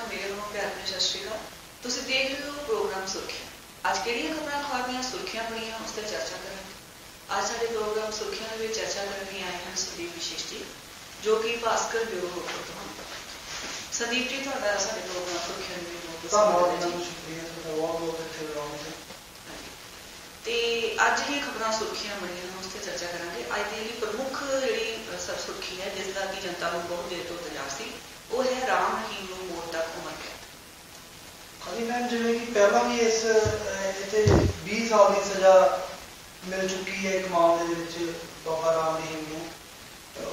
ਨੂੰ ਮੇਰੇ ਵੱਲੋਂ ਪਿਆਰ ਭਰੀ ਸਤਿ ਸ਼੍ਰੀ ਅਕਾਲ। ਤੁਸੀਂ ਦੇਖ ਰਹੇ ਹੋ ਪ੍ਰੋਗਰਾਮ ਸੁਰਖੀਆਂ। ਅੱਜ ਕਿਹੜੀਆਂ ਖਬਰਾਂ ਅਖਬਾਰ ਦੀਆਂ ਸੁਰਖੀਆਂ ਬਣੀਆਂ ਉਸ ਤੇ ਚਰਚਾ ਕਰਾਂਗੇ। ਅੱਜ ਸਾਡੇ ਪ੍ਰੋਗਰਾਮ ਸੁਰਖੀਆਂ ਦੇ ਵਿੱਚ ਚਰਚਾ ਕਰਨ ਲਈ ਆਏ ਹਨ ਸੰਦੀਪ ਵਿਸ਼ੇਸ਼ ਜੀ ਜੋ ਕਿ ਭਾਸਕਰ ਬਿਊਰੋ ਤੋਂ ਹਨ। ਸੰਦੀਪ ਜੀ ਤੁਹਾਡਾ ਸਾਡੇ ਪ੍ਰੋਗਰਾਮ ਸੁਰਖੀਆਂ ਦੇ ਵਿੱਚ ਬਹੁਤ ਧੰਨਵਾਦ। ਨੂੰ ਸ਼ੁਕਰੀਆ। ਤੁਹਾਡਾ ਬਹੁਤ ਬਹੁਤ ਬੁਲਾਉਣ ਤੇ ਅੱਜ ਦੀਆਂ ਖਬਰਾਂ ਸੁਰਖੀਆਂ ਬਣੀਆਂ ਹਨ ਉਸ ਤੇ ਚਰਚਾ ਕਰਾਂਗੇ। ਅੱਜ ਦੀ ਜਿਹੜੀ ਪ੍ਰਮੁੱਖ ਜਿਹੜੀ ਸਭ ਸੁਰਖੀ ਹੈ ਜਿਸ ਦਾ ਕਿ ਜਨਤਾ ਨੂੰ ਬਹੁਤ ਦੇਰ ਤੋਂ ਇੰਤਜ਼ਾਰ ਸੀ ਉਹ ਹੈ ਰਾਮ ਰਹੀਮ ਨੂੰ ਮੌਤ ਤੱਕ ਉਮਰ ਕੈਦ ਹਾਂਜੀ ਮੈਮ ਜਿਵੇਂ ਕਿ ਪਹਿਲਾਂ ਵੀ ਇਸ ਅਹ, 20 ਸਾਲ ਦੀ ਸਜ਼ਾ ਮਿਲ ਚੁੱਕੀ ਹੈ ਇੱਕ ਮਾਮਲੇ ਦੇ ਵਿੱਚ ਬਾਬਾ ਰਾਮ ਰਹੀਮ ਨੂੰ।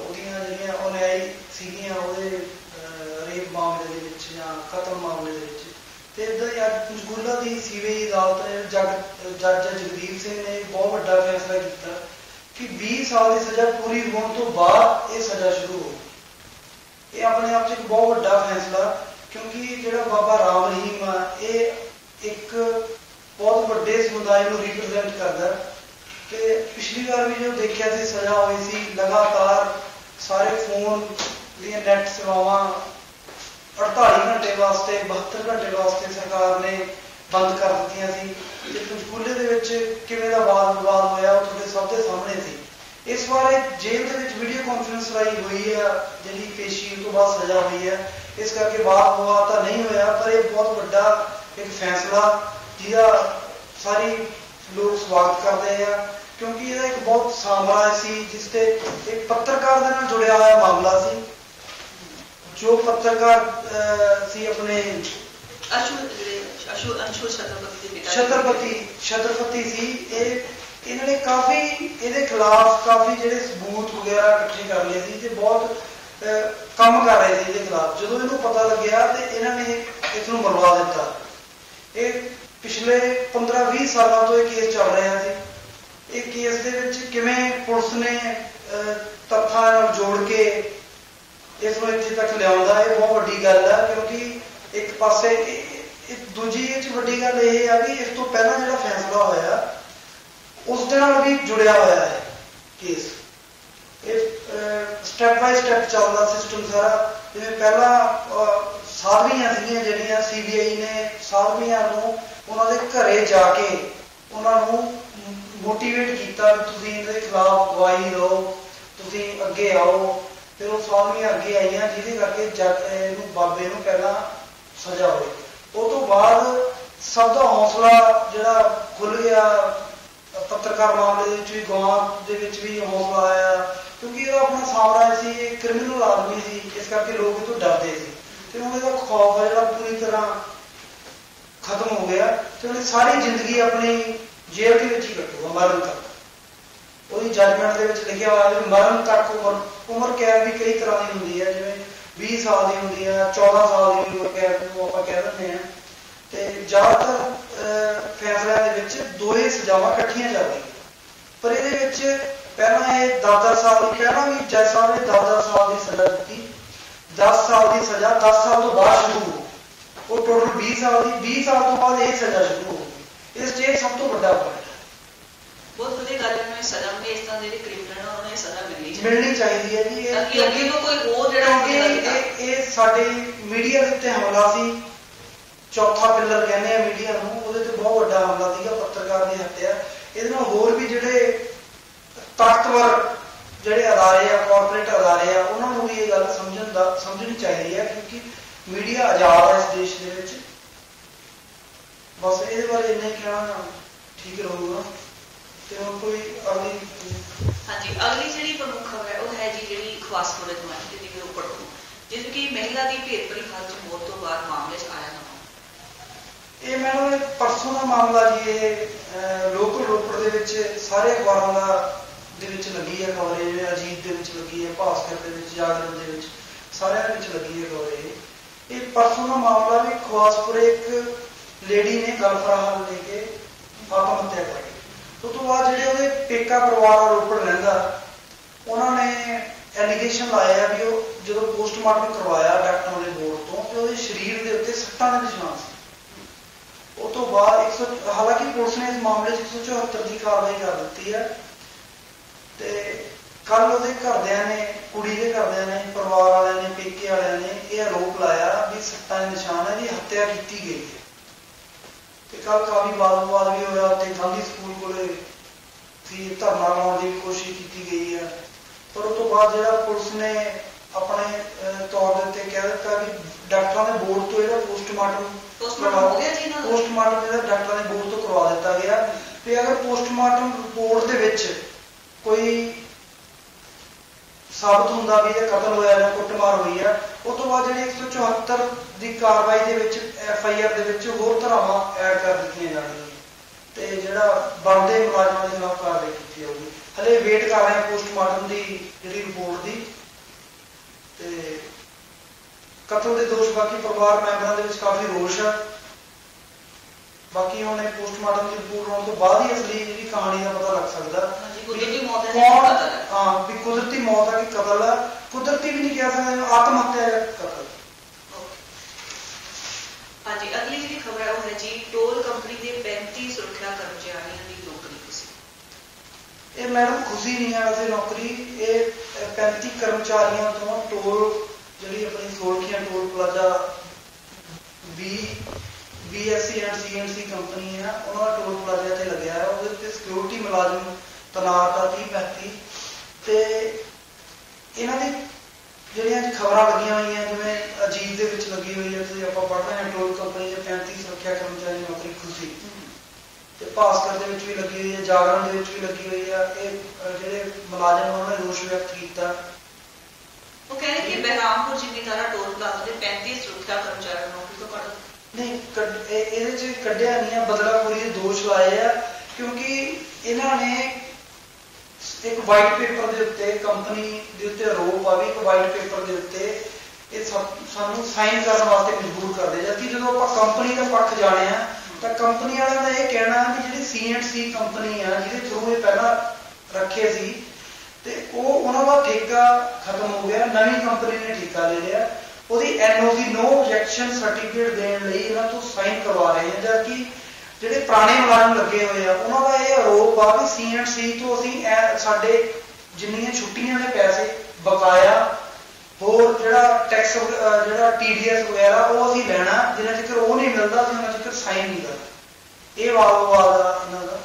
ਉਹਦੀਆਂ ਜਿਹੜੀਆਂ ਅਨਿਆਈ ਸੀਗੀਆਂ ਉਹਦੇ ਰੇਪ ਮਾਮਲੇ ਦੇ ਵਿੱਚ ਜਾਂ ਕਤਲ ਮਾਮਲੇ ਦੇ ਵਿੱਚ। ਤੇ ਇਦਾਂ ਹੀ ਅੱਜ ਪੰਚਕੂਲਾ ਦੀ ਸੀਬੀਆਈ ਅਦਾਲਤ ਨੇ ਜੱਜ ਜੱਜ ਜਗਦੀਪ ਸਿੰਘ ਨੇ ਬਹੁਤ ਵੱਡਾ ਫੈਸਲਾ ਕੀਤਾ ਕਿ 20 ਸਾਲ ਦੀ ਸਜ਼ਾ ਪੂਰੀ ਹੋਣ ਤੋਂ ਬਾਅਦ ਇਹ ਸਜ਼ਾ ਸ਼ੁਰੂ ਹੋ ਇਹ ਆਪਣੇ ਆਪ 'ਚ ਇੱਕ ਬਹੁਤ ਵੱਡਾ ਫੈਸਲਾ, ਕਿਉਂਕਿ ਜਿਹੜਾ ਬਾਬਾ ਰਾਮ ਰਹੀਮ ਆ, ਇਹ ਇੱਕ ਬਹੁਤ ਵੱਡੇ ਸਮੁਦਾਇ ਨੂੰ ਰਿਪਰੈਜ਼ੈਂਟ ਕਰਦਾ ਕਿ ਪਿਛਲੀ ਵਾਰ ਵੀ ਜੋ ਦੇਖਿਆ ਸੀ, ਸਜ਼ਾ ਹੋਈ ਸੀ, ਲਗਾਤਾਰ ਸਾਰੇ ਫੋਨ ਦੀਆਂ ਨੈਟ ਸੇਵਾਵਾਂ 48 ਘੰਟੇ ਵਾਸਤੇ 72 ਘੰਟੇ ਵਾਸਤੇ ਸਰਕਾਰ ਨੇ ਬੰਦ ਕਰ ਦਿੱਤੀਆਂ ਸੀ। ਤੇ ਪੰਚਕੂਲੇ ਦੇ ਵਿੱਚ ਕਿਵੇਂ ਦਾ ਵਾਦ ਵਿਵਾਦ ਹੋਇਆ, ਉਹ ਤੁਹਾਡੇ ਸਭ ਦੇ ਸਾਹਮਣੇ ਸੀ। ਇਸ ਵਾਰ ਇਹ ਜੇਲ੍ਹ ਦੇ ਵਿੱਚ ਵੀਡੀਓ ਕਾਨਫਰੰਸ ਰਾਈ ਹੋਈ ਹੈ ਜਿਹੜੀ ਪੇਸ਼ੀ ਤੋਂ ਬਾਅਦ ਸਜ਼ਾ ਹੋਈ ਹੈ ਇਸ ਕਰਕੇ ਵਾਦ ਵਿਵਾਦ ਤਾਂ ਨਹੀਂ ਹੋਇਆ ਪਰ ਇਹ ਬਹੁਤ ਵੱਡਾ ਇੱਕ ਫੈਸਲਾ ਜਿਹਦਾ ਸਾਰੀ ਲੋਕ ਸਵਾਗਤ ਕਰਦੇ ਆ ਕਿਉਂਕਿ ਇਹਦਾ ਇੱਕ ਬਹੁਤ ਸਾਮਰਾਜ ਸੀ ਜਿਸ ਤੇ ਇੱਕ ਪੱਤਰਕਾਰ ਦੇ ਨਾਲ ਜੁੜਿਆ ਹੋਇਆ ਮਾਮਲਾ ਸੀ ਜੋ ਪੱਤਰਕਾਰ ਸੀ ਆਪਣੇ ਅਸ਼ੂ ਅਸ਼ੂ ਅੰਸ਼ੂ ਛਤਰਪਤੀ। ਛਤਰਪਤੀ ਛਤਰਪਤੀ ਸੀ ਇਹ ਇਹਨਾਂ ਨੇ ਕਾਫੀ ਇਹਦੇ ਖਿਲਾਫ ਕਾਫੀ ਜਿਹੜੇ ਸਬੂਤ ਵਗੈਰਾ ਇਕੱਠੇ ਕਰ ਲਏ ਸੀ ਤੇ ਬਹੁਤ ਕੰਮ ਕਰ ਰਹੇ ਸੀ ਇਹਦੇ ਖਿਲਾਫ। ਜਦੋਂ ਇਹਨੂੰ ਪਤਾ ਲੱਗਿਆ ਤੇ ਇਹਨਾਂ ਨੇ ਇਸ ਨੂੰ ਮਰਵਾ ਦਿੱਤਾ। ਇਹ ਪਿਛਲੇ 15-20 ਸਾਲਾਂ ਤੋਂ ਇਹ ਕੇਸ ਚੱਲ ਰਿਹਾ ਸੀ। ਇਹ ਕੇਸ ਦੇ ਵਿੱਚ ਕਿਵੇਂ ਪੁਲਿਸ ਨੇ ਅਹ, ਤੱਥਾਂ ਨਾਲ ਜੋੜ ਕੇ ਇਸ ਨੂੰ ਇੱਥੇ ਤੱਕ ਲਿਆਉਂਦਾ ਇਹ ਬਹੁਤ ਵੱਡੀ ਗੱਲ ਹੈ ਕਿਉਂਕਿ ਇੱਕ ਪਾਸੇ ਦੂਜੀ ਇਹ ਚ ਵੱਡੀ ਗੱਲ ਇਹ ਆ ਕਿ ਇਸ ਤੋਂ ਪਹਿਲਾਂ ਜਿਹੜਾ ਫੈਸਲਾ ਹੋਇਆ ਉਸ ਦੇ ਨਾਲ ਵੀ ਜੁੜਿਆ ਹੋਇਆ ਹੈ ਕੇਸ ਇਹ ਸਟੈਪ ਬਾਈ ਸਟੈਪ ਚੱਲਦਾ ਸਿਸਟਮ ਸਾਰਾ। ਜਿਵੇਂ ਪਹਿਲਾਂ ਅਹ, ਸਾਧਵੀਆਂ ਸੀਗੀਆਂ ਜਿਹੜੀਆਂ ਸੀਬੀਆਈ ਨੇ ਸਾਧਵੀਆਂ ਨੂੰ ਉਹਨਾਂ ਦੇ ਘਰੇ ਜਾ ਕੇ ਉਹਨਾਂ ਨੂੰ ਮੋਟੀਵੇਟ ਕੀਤਾ ਵੀ ਤੁਸੀਂ ਇਹਦੇ ਖਿਲਾਫ ਗਵਾਹੀ ਦਿਓ ਤੁਸੀਂ ਅੱਗੇ ਆਓ। ਫਿਰ ਉਹ ਸਾਧਵੀਆਂ ਅੱਗੇ ਆਈਆਂ ਜਿਹਦੇ ਕਰਕੇ ਜੱਜ ਇਹਨੂੰ ਬਾਬੇ ਨੂੰ ਪਹਿਲਾਂ ਸਜ਼ਾ ਹੋਈ। ਉਹ ਤੋਂ ਬਾਅਦ ਸਭ ਦਾ ਹੌਸਲਾ ਜਿਹੜਾ ਖੁੱਲ ਗਿਆ ਪੱਤਰਕਾਰ ਮਾਮਲੇ ਦੇ ਵਿੱਚ ਵੀ ਗਵਾਹ ਦੇ ਵਿੱਚ ਵੀ ਹੌਸਲਾ ਆਇਆ ਕਿਉਂਕਿ ਇਹਦਾ ਆਪਣਾ ਸਾਮਰਾਜ ਸੀ, ਇਹ ਕ੍ਰਿਮੀਨਲ ਆਦਮੀ ਸੀ। ਇਸ ਕਰਕੇ ਲੋਕ ਇਹ ਤੋਂ ਡਰਦੇ ਸੀ। ਤੇ ਹੁਣ ਇਹਦਾ ਖੌਫ ਜਿਹੜਾ ਪੂਰੀ ਤਰ੍ਹਾਂ ਖਤਮ ਹੋ ਗਿਆ ਤੇ ਉਹਨੇ ਸਾਰੀ ਜ਼ਿੰਦਗੀ ਆਪਣੀ ਜੇਲ੍ਹ ਦੇ ਵਿੱਚ ਹੀ ਕੱਟੂਗਾ ਮਰਨ ਤੱਕ। ਉਹਦੀ ਜੱਜਮੈਂਟ ਦੇ ਵਿੱਚ ਲਿਖਿਆ ਹੋਇਆ ਵੀ ਮਰਨ ਤੱਕ ਉਮਰ ਉਮਰ ਕੈਦ ਵੀ ਕਈ ਤਰ੍ਹਾਂ ਦੀ ਹੁੰਦੀ ਹੈ, ਜਿਵੇਂ 20 ਸਾਲ ਦੀ ਹੁੰਦੀ ਹੈ 14 ਸਾਲ ਦੀ ਉਮਰ ਕੈਦ ਨੂੰ ਆਪਾਂ ਕਹਿ ਦਿੰਦੇ ਹਾਂ। ਤੇ ਜ਼ਿਆਦਾਤਰ ਅਹ, ਫੈਸਲਿਆਂ ਦੇ ਵਿੱਚ ਦੋਏ ਸਜ਼ਾਵਾਂ ਇਕੱਠੀਆਂ ਜਾਂਦੀਆਂ ਪਰ ਇਹਦੇ ਵਿੱਚ ਪਹਿਲਾਂ ਇਹ 10-10 ਸਾਲ ਦੀ ਪਹਿਲਾਂ ਵੀ ਜੱਜ ਸਾਹਿਬ ਨੇ 10-10 ਸਾਲ ਦੀ ਸਜ਼ਾ ਦਿੱਤੀ। 10 ਸਾਲ ਦੀ ਸਜ਼ਾ 10 ਸਾਲ ਤੋਂ ਬਾਅਦ ਸ਼ੁਰੂ ਹੋ ਉਹ ਟੋਟਲ 20 ਸਾਲ ਦੀ 20 ਸਾਲ ਤੋਂ ਬਾਅਦ ਇਹ ਸਜ਼ਾ ਸ਼ੁਰੂ ਹੋ ਗਈ। ਇਸ ਇਹ ਸਭ ਤੋਂ ਵੱਡਾ ਪੁਆਇੰਟ ਬਹੁਤ ਵਧੀਆ ਗੱਲ ਹੈ ਸਜ਼ਾ ਨੂੰ ਇਸ ਤਰ੍ਹਾਂ ਦੇ ਜਿਹੜੇ ਕ੍ਰਿਮੀਨਲ ਉਹਨਾਂ ਨੂੰ ਸਜ਼ਾ ਮਿਲਣੀ ਚਾਹੀਦੀ ਮਿਲਣੀ ਚਾਹੀਦੀ ਹੈ ਜੀ ਇਹ ਅੱਗੇ ਨੂੰ ਕੋਈ ਹੋਰ ਜਿਹੜਾ ਇਹ ਸਾਡੇ ਮੀਡੀਆ ਦੇ ਉੱਤੇ ਹਮਲਾ ਸੀ। ਚੌਥਾ ਪਿੱਲਰ ਕਹਿੰਦੇ ਆ ਮੀਡੀਆ ਨੂੰ, ਉਹਦੇ ਤੇ ਬਹੁਤ ਵੱਡਾ ਹਮਲਾ ਸੀਗਾ, ਪੱਤਰਕਾਰ ਦੀ ਹੱਤਿਆ। ਇਹਦੇ ਨਾਲ ਹੋਰ ਵੀ ਜਿਹੜੇ ਤਾਕਤਵਰ ਜਿਹੜੇ ਅਦਾਰੇ ਆ ਕਾਰਪੋਰੇਟ ਅਦਾਰੇ ਆ, ਉਹਨਾਂ ਨੂੰ ਵੀ ਇਹ ਗੱਲ ਸਮਝਣ ਦਾ, ਸਮਝਣੀ ਚਾਹੀਦੀ ਹੈ ਕਿਉਂਕਿ ਮੀਡੀਆ ਆਜ਼ਾਦ ਹੈ ਇਸ ਦੇਸ਼ ਦੇ ਵਿੱਚ। ਬਸ ਇਹਦੇ ਬਾਰੇ ਇੰਨਾ ਹੀ ਕਹਿਣਾ, ਠੀਕ ਰਹੂਗਾ। ਤੇ ਹੁਣ ਕੋਈ ਅਗਲੀ? ਹਾਂਜੀ, ਅਗਲੀ ਜਿਹੜੀ ਪ੍ਰਮੁੱਖ ਹੈ, ਉਹ ਹੈ ਜੀ ਜਿਹੜੀ ਖਵਾਸਪੁਰ ਤੋਂ ਹੈ ਜਿਹੜੀ ਕਿ ਰੋਪੜ ਜਿਸ ਕਿ ਮਹਿਲਾ ਦੀ ਭੇਤ ਹਾਲਤ ਚ ਮੌਤ ਤੋਂ ਬਾਅਦ ਮਾਮਲੇ 'ਚ ਆਇਆ ਨਵਾਂ ਇਹ ਮੈਨੂੰ ਇਹ ਪਰਸੋਂ ਦਾ ਮਾਮਲਾ ਜੀ ਇਹ ਲੋਕਲ ਰੋਪੜ ਦੇ ਵਿੱਚ ਸਾਰੇ ਅਖਬਾਰਾਂ ਦਾ ਦੇ ਵਿੱਚ ਲੱਗੀ ਹੈ ਖਬਰ ਅਜੀਤ ਦੇ ਵਿੱਚ ਲੱਗੀ ਹੈ, ਭਾਸਕਰ ਦੇ ਵਿੱਚ, ਜਾਗਰਣ ਦੇ ਵਿੱਚ, ਸਾਰਿਆਂ ਦੇ ਵਿੱਚ ਲੱਗੀ ਹੈ ਖਬਰ ਇਹ। ਪਰਸੋਂ ਦਾ ਮਾਮਲਾ ਵੀ ਖਵਾਸਪੁਰੇ ਇੱਕ ਲੇਡੀ ਨੇ ਗਲਫਰਾਹ ਲੈ ਕੇ ਆਤਮ ਹੱਤਿਆ ਕਰ ਲਈ। ਉਸ ਤੋਂ ਬਾਅਦ ਜਿਹੜੇ ਉਹਦੇ ਪੇਕਾ ਪਰਿਵਾਰ ਰੋਪੜ ਰਹਿੰਦਾ, ਉਹਨਾਂ ਨੇ ਐਲੀਗੇਸ਼ਨ ਲਾਇਆ ਵੀ ਉਹ ਜਦੋਂ ਪੋਸਟਮਾਰਟਮ ਕਰਵਾਇਆ ਡਾਕਟਰਾਂ ਦੇ ਬੋਰਡ ਤੋਂ, ਤੇ ਉਹਦੇ ਸਰੀਰ ਦੇ ਉੱਤੇ ਸੱਟਾਂ ਦੇ ਨਿਸ਼ਾਨ ਸੀ। ਉਹ ਤੋਂ ਬਾਅਦ 100 ਹਾਲਾਂਕਿ ਪੁਲਿਸ ਨੇ ਇਸ ਮਾਮਲੇ 'ਚ 174 ਦੀ ਕਾਰਵਾਈ ਕਰ ਦਿੱਤੀ ਹੈ। ਤੇ ਕੱਲ ਉਹਦੇ ਘਰਦਿਆਂ ਨੇ, ਕੁੜੀ ਦੇ ਘਰਦਿਆਂ ਨੇ, ਪਰਿਵਾਰ ਵਾਲਿਆਂ ਨੇ, ਪੇਕੇ ਵਾਲਿਆਂ ਨੇ ਇਹ ਆਰੋਪ ਲਾਇਆ ਵੀ ਕਾਫੀ ਸੱਟਾਂ ਦੇ ਨਿਸ਼ਾਨ ਹੈ ਜੀ ਹੱਤਿਆ ਕੀਤੀ ਗਈ ਹੈ। ਤੇ ਕੱਲ ਕਾਫੀ ਵਾਦ ਵਿਵਾਦ ਵੀ ਹੋਇਆ ਤੇ ਗਾਂਧੀ ਸਕੂਲ ਕੋਲੇ ਸੀ ਧਰਨਾ ਲਾਉਣ ਦੀ ਕੋਸ਼ਿਸ਼ ਕੀਤੀ ਗਈ ਹੈ। ਪਰ ਉਸ ਤੋਂ ਬਾਅਦ ਜਿਹੜਾ ਪੁਲਿਸ ਨੇ ਆਪਣੇ ਤੌਰ ਦੇ ਉੱਤੇ ਕਹਿ ਦਿੱਤਾ ਵੀ ਡਾਕਟਰਾਂ ਦੇ ਬੋਰਡ ਤੋਂ ਇਹਦਾ ਪੋਸਟਮਾਰਟਮ Postmortem ਹੋ ਗਿਆ ਜੀ ਦਾ? ਪੋਸਟਮਾਰਟਮ ਇਹਦਾ ਡਾਕਟਰਾਂ ਦੇ ਬੋਰਡ ਤੋਂ ਕਰਵਾ ਦਿੱਤਾ ਗਿਆ। ਤੇ ਅਗਰ ਪੋਸਟਮਾਰਟਮ ਰਿਪੋਰਟ ਦੇ ਵਿੱਚ ਕੋਈ ਸਾਬਤ ਹੁੰਦਾ ਵੀ ਇਹ ਕਤਲ ਹੋਇਆ ਜਾਂ ਕੁੱਟਮਾਰ ਹੋਈ ਹੈ ਉਸ ਤੋਂ ਬਾਅਦ ਜਿਹੜੀ 174 ਦੀ ਕਾਰਵਾਈ ਦੇ ਵਿੱਚ ਐਫ ਆਈ ਆਰ ਦੇ ਵਿੱਚ ਹੋਰ ਧਾਰਾਵਾਂ ਐਡ ਕਰ ਦਿੱਤੀਆਂ ਜਾਣਗੀਆਂ। ਤੇ ਜਿਹੜਾ ਬਣਦੇ ਮੁਲਾਜ਼ਮਾਂ ਦੇ ਖਿਲਾਫ ਕਾਰਵਾਈ ਕੀਤੀ ਜਾਊਗੀ। ਹਲੇ ਵੇਟ ਕਰ ਰਹੇ ਹਾਂ ਪੋਸਟਮਾਰਟਮ ਦੀ ਜਿਹੜੀ ਰਿਪੋਰਟ ਦੀ। ਤੇ ਕਤਲ ਦੇ ਦੋਸ਼ ਬਾਕੀ ਪਰਿਵਾਰ ਮੈਂਬਰਾਂ ਦੇ ਵਿੱਚ ਕਾਫੀ ਰੋਸ਼ ਹੈ ਬਾਕੀ ਹੁਣ ਇਹ ਪੋਸਟਮਾਰਟਮ ਦੀ ਰਿਪੋਰਟ ਆਉਣ ਤੋਂ ਬਾਅਦ ਹੀ ਅਸਲੀ ਜਿਹੜੀ ਕਹਾਣੀ ਦਾ ਪਤਾ ਲੱਗ ਸਕਦਾ। ਹਾਂਜੀ, ਕੁਦਰਤੀ ਮੌਤ ਹੈ ਕੌਣ ਵੀ ਕੁਦਰਤੀ ਮੌਤ ਹੈ ਕਿ ਕਤਲ ਹੈ ਕੁਦਰਤੀ ਵੀ ਨਹੀਂ ਕਹਿ ਸਕਦੇ ਆਤਮ ਹੱਤਿਆ ਹੈ ਕਤਲ। ਹਾਂਜੀ ਅਗਲੀ ਜਿਹੜੀ ਖਬਰ ਹੈ ਉਹ ਹੈ ਜੀ ਟੋਲ ਕੰਪਨੀ ਦੇ 35 ਸੁਰੱਖਿਆ ਕਰਮਚਾਰੀਆਂ ਦੀ ਇਹ ਮੈਡਮ ਖੁਸ਼ੀ ਨਹੀਂ ਹੈ ਵੈਸੇ ਨੌਕਰੀ, ਇਹ 35 ਕਰਮਚਾਰੀਆਂ ਤੋਂ ਟੋਲ, ਜਿਹੜੀ ਆਪਣੀ Solkhian toll plaza B BSC and CNC company ਹੈ ਉਹਨਾਂ ਦਾ ਟੋਲ ਪਲਾਜ਼ਾ ਤੇ ਲੱਗਿਆ ਹੈ ਉਹਦੇ ਤੇ ਸਿਕਿਉਰਿਟੀ ਮੁਲਾਜ਼ਮ ਤਨਾਤ ਆ 30 35 ਤੇ ਇਹਨਾਂ ਦੀ ਜਿਹੜੀਆਂ ਖਬਰਾਂ ਲੱਗੀਆਂ ਹੋਈਆਂ, ਜਿਵੇਂ ਅਜੀਤ ਦੇ ਵਿੱਚ ਲੱਗੀ ਹੋਈ ਹੈ ਤੁਸੀਂ ਆਪਾਂ ਪੜ੍ਹ ਰਹੇ ਹਾਂ, ਟੋਲ ਕੰਪਨੀ ਦੇ 35 ਸੁਰੱਖਿਆ ਕਰਮਚਾਰੀ ਨੌਕਰੀ ਖੁਸ਼ੀ ਤੇ ਭਾਸਕਰ ਦੇ ਵਿੱਚ ਵੀ ਲੱਗੀ ਹੋਈ ਹੈ ਜਾਗਰਣ ਦੇ ਵਿੱਚ ਵੀ ਲੱਗੀ ਹੋਈ ਹੈ। ਇਹ ਜਿਹੜੇ ਮੁਲਾਜ਼ਮ ਉਹਨਾਂ ਨੇ ਰੋਸ਼ ਵਿਅਕਤ ਕੀਤਾ। ਉਹ ਕਹਿੰਦੇ ਕਿ ਬਹਿਰਾਮਪੁਰ ਜ਼ਿਮੀਂਦਾਰਾ ਟੋਲ ਪਲਾਜ਼ਾ ਦੇ 35 ਸੁਰੱਖਿਆ ਕਰਮਚਾਰੀਆਂ ਨੂੰ ਨੌਕਰੀ ਤੋਂ ਕੱਢ ਨਹੀਂ ਇਹਦੇ ਚ ਕੱਢਿਆ ਨਹੀਂ ਆ ਬਦਲਾਖੋਰੀ ਦੇ ਦੋਸ਼ ਲਾਏ ਆ ਕਿਉਂਕਿ ਇਹਨਾਂ ਨੇ ਇੱਕ ਵਾਈਟ ਪੇਪਰ ਦੇ ਉੱਤੇ ਕੰਪਨੀ ਦੇ ਉੱਤੇ ਆਰੋਪ ਆ ਵੀ ਇੱਕ ਵਾਈਟ ਪੇਪਰ ਦੇ ਉੱਤੇ ਇਹ ਸਾਨੂੰ ਸਾਈਨ ਕਰਨ ਵਾਸਤੇ ਮਜਬੂਰ ਕਰਦੇ ਜਦਕਿ ਜਦੋਂ ਆਪਾਂ ਕੰਪਨੀ ਦਾ ਪੱਖ ਜਾਣਿਆ ਤਾਂ ਕੰਪਨੀ ਵਾਲਿਆਂ ਦਾ ਇਹ ਕਹਿਣਾ ਕਿ ਜਿਹੜੀ ਸੀ ਕੰਪਨੀ ਆ, ਜਿਹਦੇ ਥਰੂ ਇਹ ਪਹਿਲਾਂ ਰੱਖੇ ਸੀ, ਤੇ ਉਹ ਉਹਨਾਂ ਦਾ ਠੇਕਾ ਖਤਮ ਹੋ ਗਿਆ, ਨਵੀਂ ਕੰਪਨੀ ਨੇ ਠੇਕਾ ਲੈ ਲਿਆ। ਉਹਦੀ ਐਨਓਸੀ ਨੋ ਆਬਜੈਕਸ਼ਨ ਸਰਟੀਫਿਕੇਟ ਦੇਣ ਲਈ ਇਹਨਾਂ ਤੋਂ ਸਾਈਨ ਕਰਵਾ ਰਹੇ ਹਾਂ ਜਦਕਿ ਜਿਹੜੇ ਪੁਰਾਣੇ ਮੁਲਾਜ਼ਮ ਲੱਗੇ ਹੋਏ ਆ, ਉਹਨਾਂ ਦਾ ਇਹ ਆਰੋਪ ਆ ਵੀ ਸੀ ਤੋਂ ਅਸੀਂ ਸਾਡੇ ਜਿੰਨੀਆਂ ਛੁੱਟੀਆਂ ਦੇ ਪੈਸੇ ਬਕਾਇਆ ਹੋਰ ਜਿਹੜਾ ਟੈਕਸ ਜਿਹੜਾ ਟੀਡੀਐਸ ਵਗੈਰਾ ਉਹ ਅਸੀਂ ਲੈਣਾ ਜਿੰਨਾ ਚਿਰ ਉਹ ਨਹੀਂ ਮਿਲਦਾ ਅਸੀਂ ਉਹਨਾਂ ਚਿਰ ਸਾਈਨ ਨਹੀਂ ਕਰਨਾ। ਇਹ ਵਾਦ ਵਿਵਾਦ ਆ ਇਹਨਾਂ ਦਾ।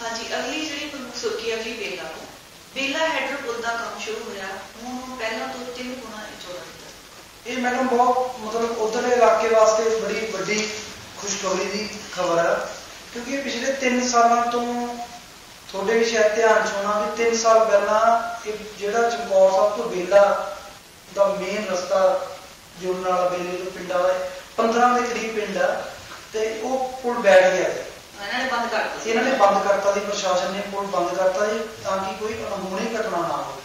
ਹਾਂਜੀ ਅਗਲੀ ਜਿਹੜੀ ਪ੍ਰਮੁੱਖ ਸੁਰਖੀ ਹੈ ਜੀ ਬੇਲਾ ਬੇਲਾ ਹੈਡਰ ਪੁਲ ਦਾ ਕੰਮ ਸ਼ੁਰੂ ਹੋਇਆ ਹੁਣ ਪਹਿਲਾਂ ਤੋਂ ਤਿੰਨ ਗੁਣਾ ਚੌੜਾ ਕੀਤਾ। ਇਹ ਮੈਨੂੰ ਬਹੁਤ ਮਤਲਬ ਉਧਰਲੇ ਇਲਾਕੇ ਵਾਸਤੇ ਬੜੀ ਵੱਡੀ ਖੁਸ਼ਖਬਰੀ ਦੀ ਖਬਰ ਹੈ ਕਿਉਂਕਿ ਪਿਛਲੇ 3 ਸਾਲਾਂ ਤੋਂ ਤੁਹਾਡੇ ਵੀ ਸ਼ਾਇਦ ਧਿਆਨ ਚ ਹੋਣਾ ਵੀ 3 ਸਾਲ ਪਹਿਲਾਂ ਇਹ ਜਿਹੜਾ ਚਮਕੌਰ ਸਾਹਿਬ ਤੋਂ ਬੇਲਾ ਦਾ ਮੇਨ ਰਸਤਾ ਜੁੜਨ ਵਾਲਾ ਬੇਲੇ ਤੋਂ ਪਿੰਡਾਂ ਦਾ 15 ਦੇ ਕਰੀਬ ਪਿੰਡ ਆ ਤੇ ਉਹ ਪੁਲ ਬੈਠ ਗਿਆ। ਸੀ ਇਹਨਾਂ ਨੇ ਬੰਦ ਕਰ ਦਿੱਤਾ। ਇਹਨਾਂ ਨੇ ਬੰਦ ਕਰਤਾ ਦੀ ਪ੍ਰਸ਼ਾਸਨ ਨੇ ਪੁਲ ਬੰਦ ਕਰਤਾ ਜੀ ਤਾਂ ਕਿ ਕੋਈ ਅਣਹੋਣੀ ਘਟਨਾ ਨਾ ਹੋਵੇ।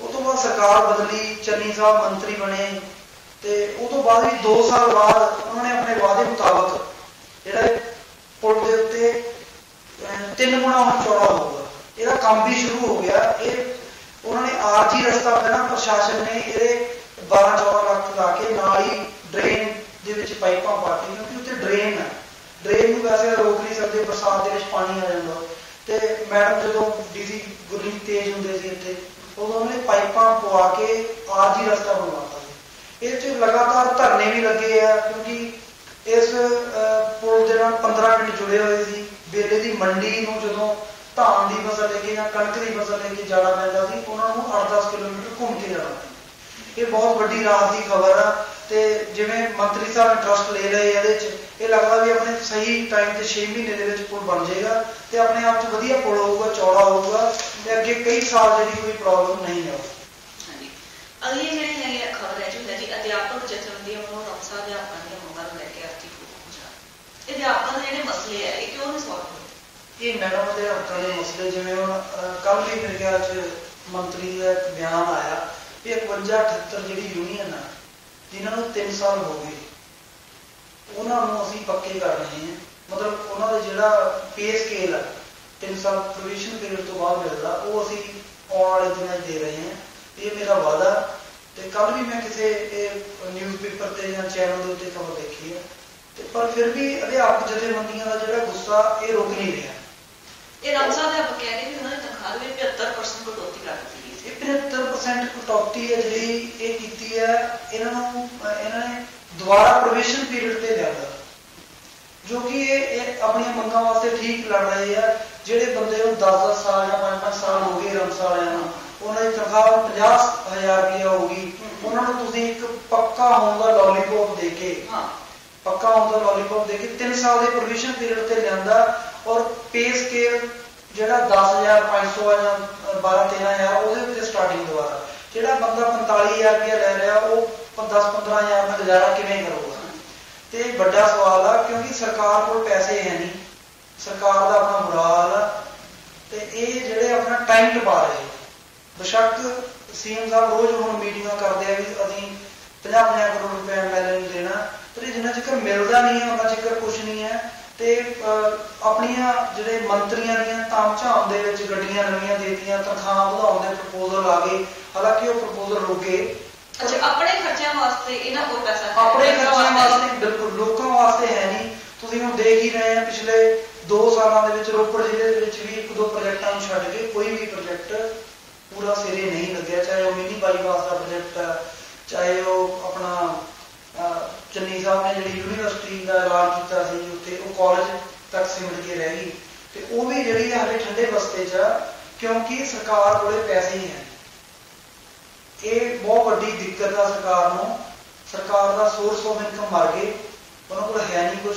ਉਹ ਤੋਂ ਬਾਅਦ ਸਰਕਾਰ ਬਦਲੀ ਚੰਨੀ ਸਾਹਿਬ ਮੰਤਰੀ ਬਣੇ ਤੇ ਉਹ ਤੋਂ ਬਾਅਦ ਵੀ 2 ਸਾਲ ਬਾਅਦ ਉਹਨਾਂ ਨੇ ਆਪਣੇ ਵਾਅਦੇ ਮੁਤਾਬਕ ਜਿਹੜਾ ਪੁਲ ਦੇ ਉੱਤੇ ਤਿੰਨ ਗੁਣਾ ਹੁਣ ਚੌੜਾ ਹੋਊਗਾ ਇਹਦਾ ਕੰਮ ਵੀ ਸ਼ੁਰੂ ਹੋ ਗਿਆ। ਇਹ ਉਹਨਾਂ ਨੇ ਆਰਜੀ ਰਸਤਾ ਪਹਿਲਾਂ ਪ੍ਰਸ਼ਾਸਨ ਨੇ ਇਹਦੇ 12 14 ਲੱਖ ਲਾ ਕੇ ਨਾਲ ਹੀ ਡਰੇਨ ਦੇ ਵਿੱਚ ਪਾਈਪਾਂ ਪਾਤੀਆਂ, ਕਿਉਂਕਿ ਉੱਤੇ ਡਰੇਨ ਹੈ ਡਰੇਨ ਨੂੰ ਵੈਸੇ ਰੋਕ ਨਹੀਂ ਸਕਦੇ, ਬਰਸਾਤ ਦੇ ਵਿੱਚ ਪਾਣੀ ਆ ਜਾਂਦਾ। ਤੇ ਮੈਡਮ ਜਦੋਂ ਡੀਸੀ ਗੁਰਲੀਨ ਤੇਜ਼ ਹੁੰਦੇ ਸੀ ਇੱਥੇ, ਉਦੋਂ ਉਹਨੇ ਪਾਈਪਾਂ ਪਵਾ ਕੇ ਆਰਜੀ ਰਸਤਾ ਬਣਵਾਤਾ ਸੀ। ਇਹ 'ਚ ਲਗਾਤਾਰ ਧਰਨੇ ਵੀ ਲੱਗੇ ਆ, ਕਿਉਂਕਿ ਇਸ ਪੁਲ ਦੇ ਨਾਲ 15 ਮਿੰਟ ਜੁੜੇ ਹੋਏ ਸੀ। ਬੇਲੇ ਦੀ ਮੰਡੀ ਨੂੰ ਜਦੋਂ ਧਾਨ ਦੀ ਫਸਲ ਲੈ ਕੇ ਜਾਂ ਕਣਕ ਦੀ ਫਸਲ ਲੈ ਕੇ ਜਾਣਾ ਪੈਂਦਾ ਸੀ, ਉਹਨਾਂ ਨੂੰ 8-10 ਕਿਲੋਮੀਟਰ ਘੁੰਮ ਕੇ ਜਾਣਾ ਇਹ ਬਹੁਤ ਵੱਡੀ ਰਾਹਤ ਦੀ ਖਬਰ ਆ ਤੇ ਜਿਵੇਂ ਮੰਤਰੀ ਸਾਹਿਬ ਇੰਟਰਸਟ ਲੈ ਲਏ ਇਹਦੇ 'ਚ, ਇਹ ਲੱਗਦਾ ਵੀ ਆਪਣੇ ਸਹੀ ਟਾਈਮ ਤੇ 6 ਮਹੀਨੇ ਦੇ ਵਿੱਚ ਪੁਲ ਬਣ ਜਾਏਗਾ ਤੇ ਆਪਣੇ ਆਪ 'ਚ ਵਧੀਆ ਪੁਲ ਹੋਊਗਾ, ਚੌੜਾ ਹੋਊਗਾ ਤੇ ਅੱਗੇ ਕਈ ਸਾਲ ਜਿਹੜੀ ਕੋਈ ਪ੍ਰੋਬਲਮ ਨਹੀਂ ਆਊਗੀ ਅਗਲੀ ਜਿਹੜੀ ਹੈਗੀ ਖਬਰ ਹੈ ਜੋ ਜੀ, ਅਧਿਆਪਕ ਜਥੇਬੰਦੀਆਂ ਵੱਲੋਂ ਰਮਸਾ ਅਧਿਆਪਕਾਂ ਦੀਆਂ ਮੰਗਾਂ ਨੂੰ ਲੈ ਕੇ ਆਰਥਿਕ ਅਧਿਆਪਕਾਂ ਦੇ ਜਿਹੜੇ ਮਸਲੇ ਆ, ਇਹ ਕਿਉਂ ਨਹੀਂ ਸੋਲਵ ਹੋਏ? ਇਹ ਮੈਡਮ ਦੇ ਦੇ ਮਸਲੇ ਜਿਵੇਂ ਹੁਣ ਕੱਲ ਵੀ ਮੇਰੇ ਖਿਆਲ 'ਚ ਮੰਤਰੀ ਦਾ ਇੱਕ ਬਿਆਨ ਆਇਆ ਵੀ 51 78 ਜਿਹੜੀ ਯੂਨੀਅਨ ਆ, ਜਿਨ੍ਹਾਂ ਨੂੰ 3 ਸਾਲ ਹੋ ਗਏ, ਉਹਨਾਂ ਨੂੰ ਅਸੀਂ ਪੱਕੇ ਕਰ ਰਹੇ ਹਾਂ। ਮਤਲਬ ਉਹਨਾਂ ਦਾ ਜਿਹੜਾ ਪੇ ਸਕੇਲ ਆ 3 ਸਾਲ ਪ੍ਰੋਵੀਜ਼ਨ ਪੀਰੀਅਡ ਤੋਂ ਬਾਅਦ ਮਿਲਦਾ, ਉਹ ਅਸੀਂ ਆਉਣ ਵਾਲੇ ਦਿਨਾਂ 'ਚ ਦੇ ਰਹੇ ਹਾਂ। ਇਹ ਮੇਰਾ ਵਾਅਦਾ। ਤੇ ਕੱਲ ਵੀ ਮੈਂ ਕਿਸੇ, ਇਹ ਨਿਊਜ਼ਪੇਪਰ ਤੇ ਜਾਂ ਚੈਨਲ ਦੇ ਉੱਤੇ ਖਬਰ ਦੇਖੀ ਹੈ ਤੇ ਪਰ ਫਿਰ ਵੀ ਅਧਿਆਪਕ ਜਥੇਬੰਦੀਆਂ ਦਾ ਜਿਹੜਾ ਗੁੱਸਾ ਇਹ ਰੁਕ ਨਹੀਂ ਰਿਹਾ। ਇਹ ਰਮਸਾ ਅਧਿਆਪਕ ਕਹਿ ਰਹੇ ਵੀ ਉਹਨਾਂ ਦੀ ਤਨਖਾਹ ਦੇ ਵਿੱਚ 75% ਕਟੌਤੀ ਕਰ ਦਿੱਤੀ ਇਹ 75% ਕਟੌਤੀ ਹੈ ਜਿਹੜੀ ਇਹ ਕੀਤੀ ਹੈ ਇਹਨਾਂ ਨੂੰ ਇਹਨਾਂ ਨੇ ਦੁਬਾਰਾ ਪ੍ਰੋਬੇਸ਼ਨ ਪੀਰੀਅਡ ਤੇ ਲਿਆਂਦਾ। ਜੋ ਕਿ ਇਹ ਆਪਣੀਆਂ ਮੰਗਾਂ ਵਾਸਤੇ ਠੀਕ ਲੜ ਰਹੇ ਆ ਜਿਹੜੇ ਬੰਦੇ ਨੂੰ 10-10 ਸਾਲ ਜਾਂ 5-5 ਸਾਲ ਹੋ ਗਏ ਰਮਸ ਵਾਲਿਆਂ ਨੂੰ। ਉਹਨਾਂ ਦੀ ਤਨਖਾਹ 50000 ਰੁਪਏ ਹੋਊਗੀ ਉਹਨਾਂ ਨੂੰ ਤੁਸੀਂ ਇੱਕ ਪੱਕਾ ਦਾ ਲੋਲੀਪੌਪ ਦੇ ਕੇ। ਹਾਂ। ਪੱਕਾ ਹੋਣ ਦਾ ਲੋਲੀਪੌਪ ਦੇ ਕੇ 3 ਸਾਲ ਦੇ ਪ੍ਰੋਵੀਜ਼ਨ ਪੀਰੀਅਡ ਤੇ ਲਿਆਂਦਾ ਔਰ ਪੇ ਸਕੇਲ ਜਿਹੜਾ 10500 ਆ ਜਾਂ 12 13000 ਉਹਦੇ ਉੱਤੇ ਸਟਾਰਟਿੰਗ ਦੁਬਾਰਾ। ਜਿਹੜਾ ਬੰਦਾ 45000 ਰੁਪਏ ਲੈ ਰਿਹਾ, ਉਹ 10 15000 ਦਾ ਗੁਜ਼ਾਰਾ ਕਿਵੇਂ ਕਰੂਗਾ? ਤੇ ਵੱਡਾ ਸਵਾਲ ਆ, ਕਿਉਂਕਿ ਸਰਕਾਰ ਕੋਲ ਪੈਸੇ ਹੈ ਨਹੀਂ। ਸਰਕਾਰ ਦਾ ਆਪਣਾ ਬੁਰਾ ਤੇ ਇਹ ਜਿਹੜੇ ਆਪਣਾ ਟਾਈਮ ਟਪਾ ਰਹੇ ਬੇਸ਼ੱਕ ਸੀਐਮ ਸਾਹਿਬ ਰੋਜ਼ ਹੁਣ ਮੀਟਿੰਗਾਂ ਕਰਦੇ ਆ ਵੀ ਅਸੀਂ 50-50 ਕਰੋੜ ਰੁਪਏ ਐਮਐਲਏ ਨੂੰ ਦੇਣਾ। ਇਹ ਜਿੰਨਾ ਚਿਰ ਮਿਲਦਾ ਨਹੀਂ ਹੈ ਉਹਨਾਂ ਚਿਰ ਕੁਝ ਨਹੀਂ ਹੈ। ਤੇ ਆਪਣੀਆਂ ਜਿਹੜੇ ਮੰਤਰੀਆਂ ਦੀਆਂ ਤਾਮਝਾਮ ਦੇ ਵਿੱਚ ਗੱਡੀਆਂ ਨਵੀਆਂ ਦੇਤੀਆਂ ਤਨਖਾਹਾਂ ਵਧਾਉਣ ਦੇ ਪ੍ਰਪੋਜ਼ਲ ਆ ਗਏ। ਹਾਲਾਂਕਿ ਉਹ ਪ੍ਰਪੋਜ਼ਲ ਰੁਕੇ। ਅੱਛਾ ਆਪਣੇ ਖਰਚਿਆਂ ਵਾਸਤੇ ਇਹਨਾਂ ਕੋਲ ਪੈਸਾ। ਆਪਣੇ ਖਰਚਿਆਂ ਵਾਸਤੇ ਬਿਲਕੁਲ ਲੋਕਾਂ ਵਾਸਤੇ ਹੈ ਨਹੀਂ। ਤੁਸੀਂ ਹੁਣ ਦੇਖ ਹੀ ਰਹੇ ਆ ਪਿਛਲੇ 2 ਸਾਲਾਂ ਦੇ ਵਿੱਚ ਰੋਪੜ ਜ਼ਿਲ੍ਹੇ ਦੇ ਵਿੱਚ ਵੀ ਇੱਕ ਦੋ ਪ੍ਰੋਜੈਕਟਾਂ ਨੂੰ ਛੱਡ ਕੇ ਕੋਈ ਵੀ ਪ੍ਰੋਜੈਕਟ ਪੂਰਾ ਸਿਰੇ ਨਹੀਂ ਲੱਗਿਆ ਚਾਹੇ ਉਹ ਮਿਨੀ ਬਾਈਪਾਸ ਦਾ ਪ੍ਰੋਜੈਕਟ ਹੈ ਚਾਹੇ ਉਹ ਆਪਣਾ ਚੰਨੀ ਸਾਹਿਬ ਨੇ ਜਿਹੜੀ ਯੂਨੀਵਰਸਿਟੀ ਦਾ ਐਲਾਨ ਕੀਤਾ ਸੀ ਉੱਥੇ, ਉਹ ਕਾਲਜ ਤੱਕ ਸਿਮਟ ਕੇ ਰਹਿ ਗਈ। ਤੇ ਉਹ ਵੀ ਜਿਹੜੀ ਹੈ ਠੰਡੇ ਬਸਤੇ 'ਚ ਕਿਉਂਕਿ ਸਰਕਾਰ ਕੋਲੇ ਪੈਸੇ ਹੀ ਹੈ। ਇਹ ਬਹੁਤ ਵੱਡੀ ਦਿੱਕਤ ਆ ਸਰਕਾਰ ਨੂੰ। ਸਰਕਾਰ ਦਾ ਸੋਰਸ ਆਫ ਇਨਕਮ ਮਰ ਗਏ, ਉਹਨਾਂ ਕੋਲ ਹੈ ਨਹੀਂ ਕੁਝ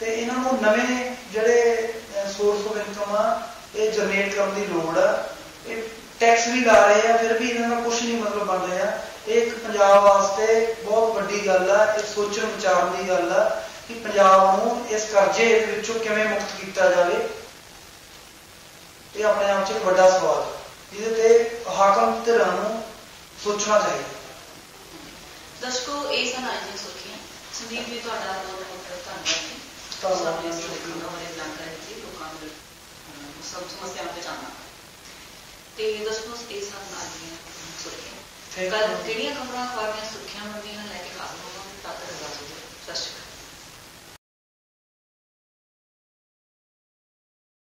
ਤੇ ਇਹਨਾਂ ਨੂੰ ਨਵੇਂ ਜਿਹੜੇ ਸੋਰਸ ਆਫ ਇਨਕਮ ਆ, ਇਹ ਜਨਰੇਟ ਕਰਨ ਦੀ ਲੋੜ ਆ। ਇਹ ਟੈਕਸ ਵੀ ਲਾ ਰਹੇ ਆ, ਫਿਰ ਵੀ ਇਹਨਾਂ ਦਾ ਕੁਝ ਨਹੀਂ ਮਤਲਬ ਬਣ ਰਿਹਾ। ਇਹ ਇੱਕ ਪੰਜਾਬ ਵਾਸਤੇ ਬਹੁਤ ਵੱਡੀ ਗੱਲ ਆ ਇਹ ਸੋਚਣ ਵਿਚਾਰਨ ਦੀ ਗੱਲ ਆ ਕਿ ਪੰਜਾਬ ਨੂੰ ਇਸ ਕਰਜ਼ੇ ਵਿੱਚੋਂ ਕਿਵੇਂ ਮੁਕਤ ਕੀਤਾ ਜਾਵੇ। ਇਹ ਆਪਣੇ ਆਪ 'ਚ ਇੱਕ ਵੱਡਾ ਸਵਾਲ ਹੈ ਜਿਹਦੇ ਤੇ ਹਾਕਮ ਧਿਰਾਂ ਨੂੰ ਸੋਚਣਾ ਚਾਹੀਦਾ। ਦਰਸ਼ਕੋ ਇਹ ਸਨ ਅੱਜ ਦੀਆਂ ਸੁਰਖੀਆਂ ਸੰਦੀਪ ਜੀ ਤੁਹਾਡਾ ਬਹੁਤ ਬਹੁਤ ਧੰਨਵਾਦ ਜੀ। ਧੰਨਵਾਦ। ਜੀ। ਬਾਰੇ ਜਾਣਕਾਰੀ ਦਿੱਤੀ ਲੋਕਾਂ ਨੂੰ ਅਹ, ਸਭ ਸਮੱਸਿਆਵਾਂ ਤੇ ਤੇ ਦਰਸ਼ਕੋ ਇਹ ਸਨ ਅੱਜ ਦੀਆਂ ਫਿਰ ਕਿਹੜੀਆਂ ਖਬਰਾਂ ਖਵਾਰੀਆਂ ਸੁਰੱਖਿਆ ਮੰਦੀਆਂ ਲੈ ਕੇ ਖਾਸ ਲੋਕਾਂ ਨੂੰ ਤੱਕ ਰਜ਼ਾ